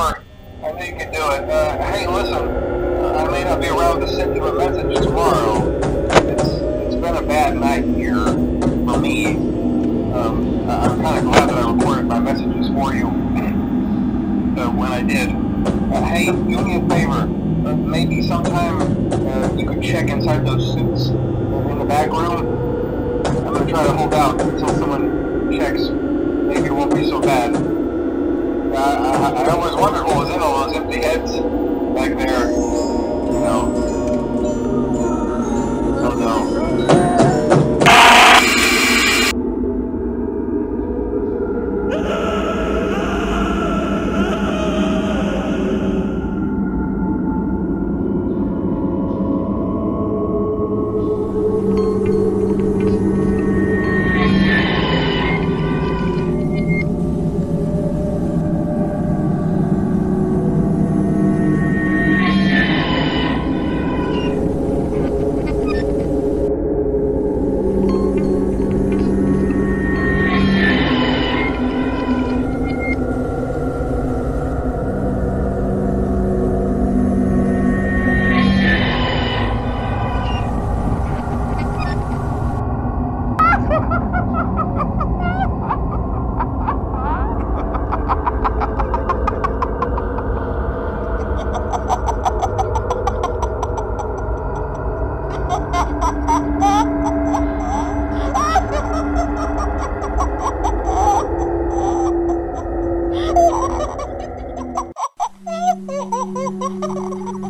work. I knew you can do it. Uh, hey, listen, I may not be around to send you a message tomorrow. It's it's been a bad night here for me. Um, I'm kind of glad that I recorded my messages for you. uh, when I did. Uh, hey, do me a favor. Uh, maybe sometime uh, you could check inside those suits in the back room. I'm gonna try to hold out until someone checks. Maybe it won't be so bad. I, always wondered what was in all those empty heads back there. You know. Ho ho ho ho ho ho!